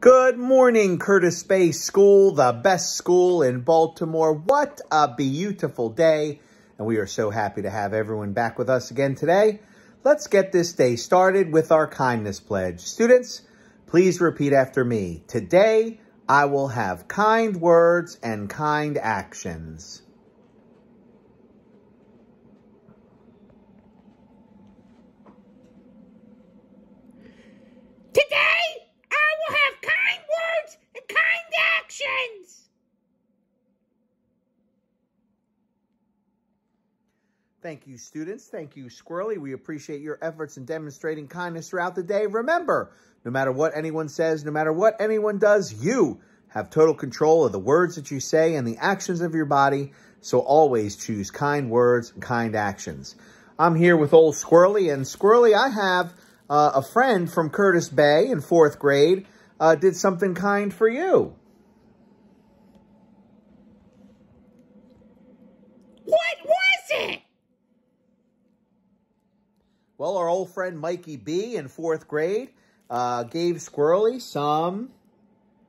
Good morning, Curtis Bay School, the best school in Baltimore. What a beautiful day. And we are so happy to have everyone back with us again today. Let's get this day started with our kindness pledge. Students, please repeat after me. Today, I will have kind words and kind actions. Thank you, students. Thank you, Squirrely. We appreciate your efforts in demonstrating kindness throughout the day. Remember, no matter what anyone says, no matter what anyone does, you have total control of the words that you say and the actions of your body. So always choose kind words and kind actions. I'm here with old Squirrely, and Squirrely, I have uh, a friend from Curtis Bay in fourth grade uh, did something kind for you. Well, our old friend Mikey B in fourth grade uh, gave Squirrely some,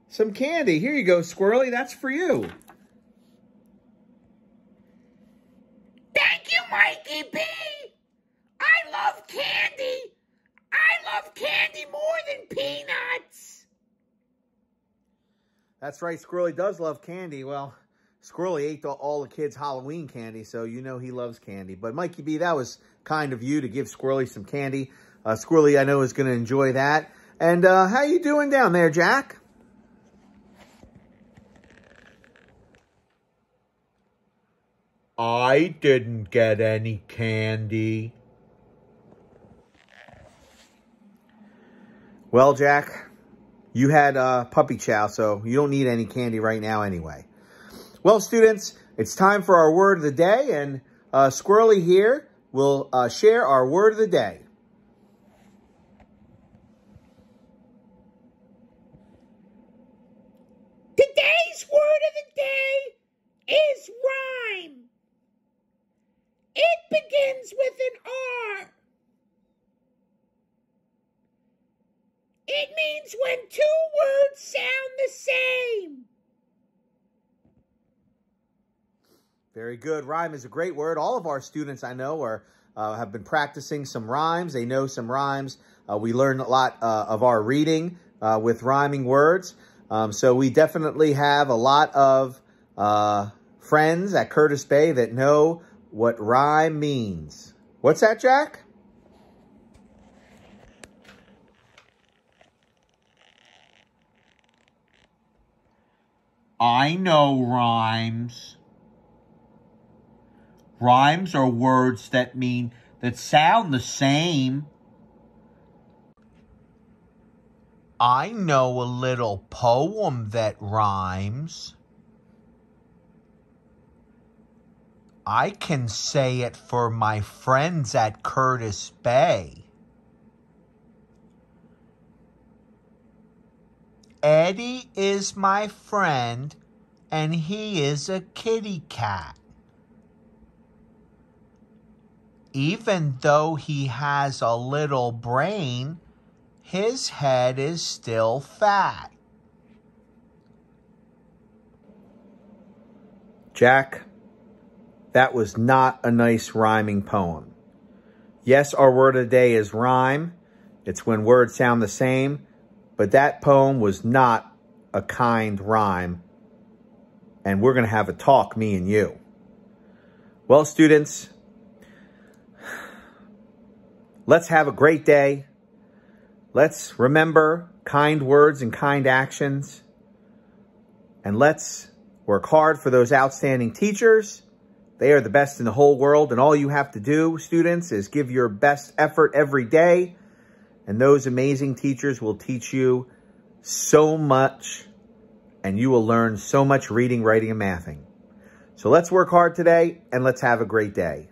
some candy. Here you go, Squirrely. That's for you. Thank you, Mikey B. I love candy. I love candy more than peanuts. That's right. Squirrely does love candy. Well, Squirrely ate all the kids' Halloween candy, so you know he loves candy. But Mikey B, that was kind of you to give Squirrely some candy. Uh, Squirrely, I know, is going to enjoy that. And uh, how you doing down there, Jack? I didn't get any candy. Well, Jack, you had uh, puppy chow, so you don't need any candy right now anyway. Well, students, it's time for our word of the day, and uh, Squirrely here will uh, share our word of the day. Today's word of the day is rhyme. It begins with an R. It means when two words sound the same. Very good. Rhyme is a great word. All of our students I know are uh, have been practicing some rhymes. They know some rhymes. Uh, we learn a lot uh, of our reading uh, with rhyming words. Um, so we definitely have a lot of uh, friends at Curtis Bay that know what rhyme means. What's that, Jack? I know rhymes. Rhymes are words that mean, that sound the same. I know a little poem that rhymes. I can say it for my friends at Curtis Bay. Eddie is my friend, and he is a kitty cat even though he has a little brain, his head is still fat. Jack, that was not a nice rhyming poem. Yes, our word of the day is rhyme. It's when words sound the same, but that poem was not a kind rhyme. And we're going to have a talk, me and you. Well, students, Let's have a great day. Let's remember kind words and kind actions. And let's work hard for those outstanding teachers. They are the best in the whole world. And all you have to do, students, is give your best effort every day. And those amazing teachers will teach you so much. And you will learn so much reading, writing, and mathing. So let's work hard today and let's have a great day.